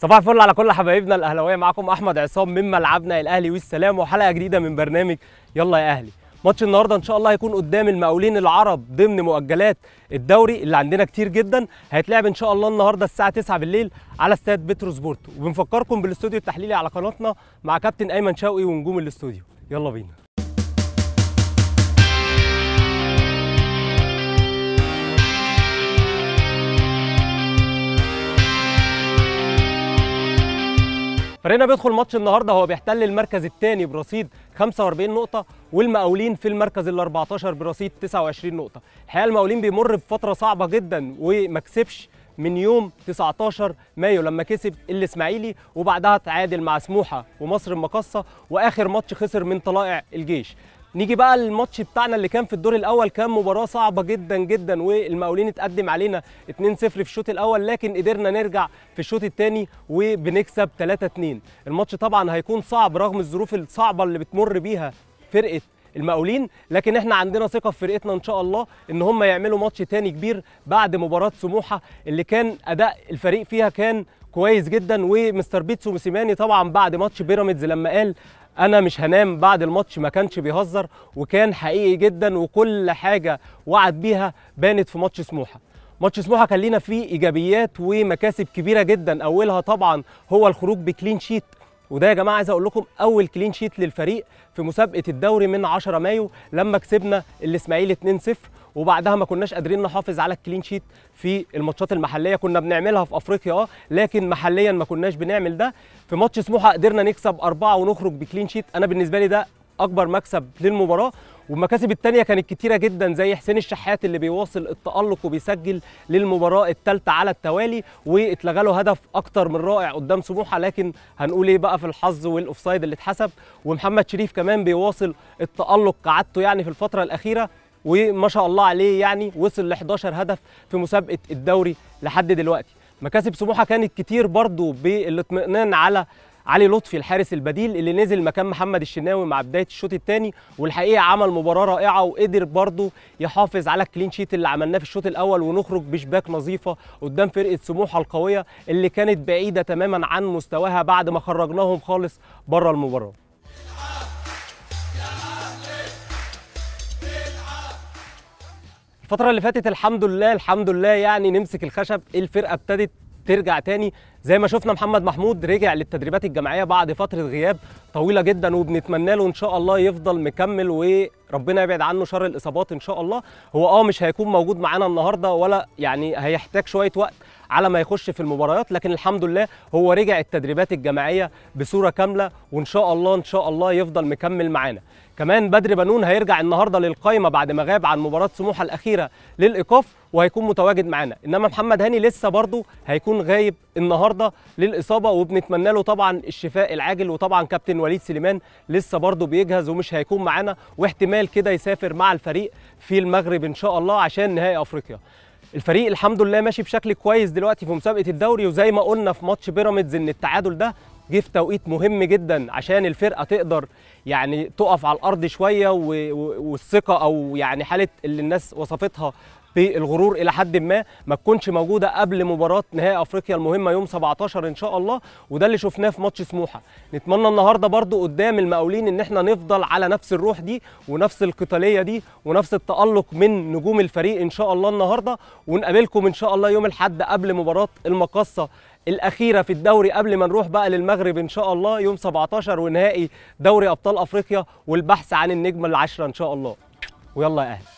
صباح الفل على كل حبايبنا الأهلاوية. معاكم أحمد عصام من ملعبنا الأهلي والسلام وحلقة جديدة من برنامج يلا يا أهلي. ماتش النهارده إن شاء الله هيكون قدام المقاولين العرب ضمن مؤجلات الدوري اللي عندنا كتير جدا. هيتلعب إن شاء الله النهارده الساعة 9 بالليل على استاد بتروس بورتو وبنفكركم بالاستوديو التحليلي على قناتنا مع كابتن أيمن شوقي ونجوم الاستوديو. يلا بينا. فريقنا بيدخل ماتش النهارده هو بيحتل المركز الثاني برصيد 45 نقطة والمقاولين في المركز ال 14 برصيد 29 نقطة. الحقيقة المقاولين بيمر بفترة صعبة جدا وما كسبش من يوم 19 مايو لما كسب الإسماعيلي وبعدها تعادل مع سموحة ومصر المقصة وآخر ماتش خسر من طلائع الجيش. نيجي بقى الماتش بتاعنا اللي كان في الدور الأول كان مباراة صعبة جدا جدا والمقاولين اتقدم علينا 2-0 في الشوط الأول لكن قدرنا نرجع في الشوط الثاني وبنكسب 3-2 الماتش طبعا هيكون صعب رغم الظروف الصعبة اللي بتمر بيها فرقة المقاولين لكن إحنا عندنا ثقة في فرقتنا إن شاء الله إن هم يعملوا ماتش تاني كبير بعد مباراة سموحة اللي كان أداء الفريق فيها كان كويس جدا ومستر بيتسو موسيماني طبعا بعد ماتش بيراميدز لما قال أنا مش هنام بعد الماتش ما كانش بيهزر وكان حقيقي جدا وكل حاجة وعد بيها بانت في ماتش سموحة. ماتش سموحة كان لينا فيه إيجابيات ومكاسب كبيرة جدا. أولها طبعا هو الخروج ب clean sheet. وده يا جماعة عايز أقول لكم أول clean sheet للفريق في مسابقة الدوري من 10 مايو لما كسبنا الإسماعيلي 2-0 وبعدها ما كناش قادرين نحافظ على ال clean sheet في الماتشات المحلية كنا بنعملها في أفريقيا آه لكن محليا ما كناش بنعمل ده. في ماتش سموحة قدرنا نكسب أربعة ونخرج ب clean sheet. أنا بالنسبة لي ده أكبر مكسب للمباراة. والمكاسب الثانية كانت كتيرة جدا زي حسين الشحات اللي بيواصل التألق وبيسجل للمباراة الثالثه على التوالي واتلغى له هدف أكتر من رائع قدام سموحة. لكن هنقول إيه بقى في الحظ والأوفسايد اللي اتحسب؟ ومحمد شريف كمان بيواصل التألق كعادته يعني في الفترة الأخيرة. وما شاء الله عليه يعني وصل ل 11 هدف في مسابقة الدوري لحد دلوقتي. مكاسب سموحة كانت كتير برضو بالاطمئنان على علي لطفي الحارس البديل اللي نزل مكان محمد الشناوي مع بداية الشوط الثاني والحقيقة عمل مباراة رائعة وقدر برضه يحافظ على الكلين شيت اللي عملناه في الشوط الأول ونخرج بشباك نظيفة قدام فرقة سموحة القوية اللي كانت بعيدة تماما عن مستواها بعد ما خرجناهم خالص بره المباراة. الفترة اللي فاتت الحمد لله الحمد لله يعني نمسك الخشب الفرقة ابتدت ترجع تاني. زي ما شفنا محمد محمود رجع للتدريبات الجماعيه بعد فترة غياب طويلة جدا وبنتمنى له إن شاء الله يفضل مكمل وربنا يبعد عنه شر الإصابات إن شاء الله. هو آه مش هيكون موجود معانا النهارده ولا يعني هيحتاج شوية وقت على ما يخش في المباريات لكن الحمد لله هو رجع التدريبات الجماعيه بصورة كاملة وإن شاء الله إن شاء الله يفضل مكمل معانا. كمان بدر بنون هيرجع النهارده للقائمه بعد ما غاب عن مباراة سموحة الأخيرة للإيقاف وهيكون متواجد معانا. إنما محمد هاني لسه برضه هيكون غايب النهارده للاصابه وبنتمنى له طبعا الشفاء العاجل وطبعا كابتن وليد سليمان لسه برضه بيجهز ومش هيكون معانا واحتمال كده يسافر مع الفريق في المغرب إن شاء الله عشان نهائي أفريقيا. الفريق الحمد لله ماشي بشكل كويس دلوقتي في مسابقة الدوري وزي ما قلنا في ماتش بيراميدز إن التعادل ده جه في توقيت مهم جدا عشان الفرقة تقدر يعني تقف على الأرض شوية والثقة أو يعني حالة اللي الناس وصفتها بالغرور إلى حد ما ما تكونش موجودة قبل مباراة نهائي أفريقيا المهمة يوم 17 إن شاء الله وده اللي شفناه في ماتش سموحة. نتمنى النهارده برضو قدام المقاولين إن إحنا نفضل على نفس الروح دي ونفس القتالية دي ونفس التألق من نجوم الفريق إن شاء الله النهارده ونقابلكم إن شاء الله يوم الأحد قبل مباراة المقصه الأخيرة في الدوري قبل ما نروح بقى للمغرب إن شاء الله يوم 17 ونهائي دوري أبطال أفريقيا والبحث عن النجمه العشره إن شاء الله. ويلا يا أهلي.